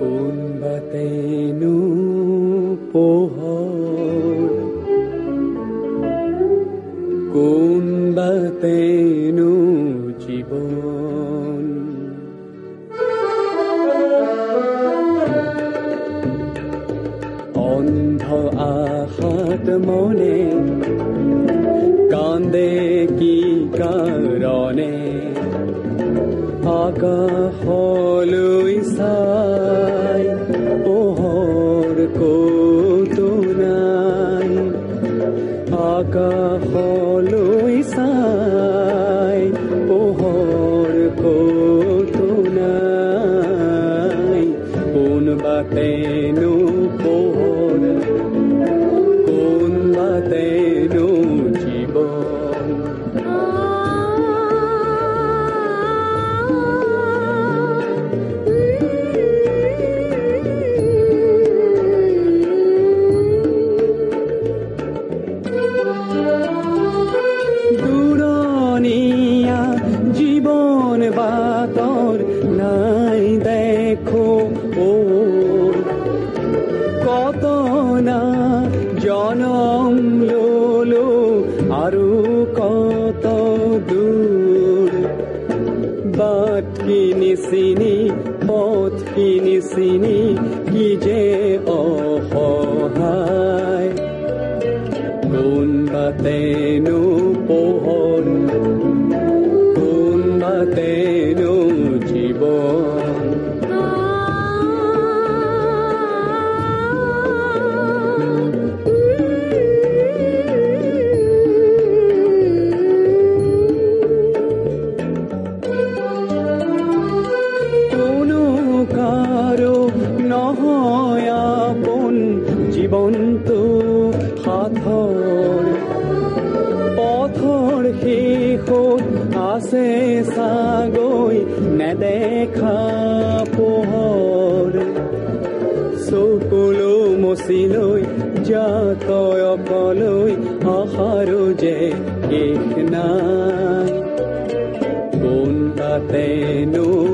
Un batenu pohor. Kun batenu jibon. Onto ahat mone Kande আকাশলৈ চাই পোহৰ কতো নাই। আকাশলৈ চাই পোহৰ কতো নাই। কোন বাটেনো পোহৰ কোন বাটেনো নাই দেখো ওর কত না জনম ললো আৰু কত দূৰ বাট কিনি চিনি পথ কিনি চিনি কি যে অসহায়। কোন বাটেনো পোহৰ কোন বাটেনো জীৱনটো সাথৰ পথৰ শেষত আছে চাগৈ নেদেখা পোহৰ চকুলো মচিলৈ যাতয় অকলৈ আশাৰো যে শেষ নাই কোন বাটেনো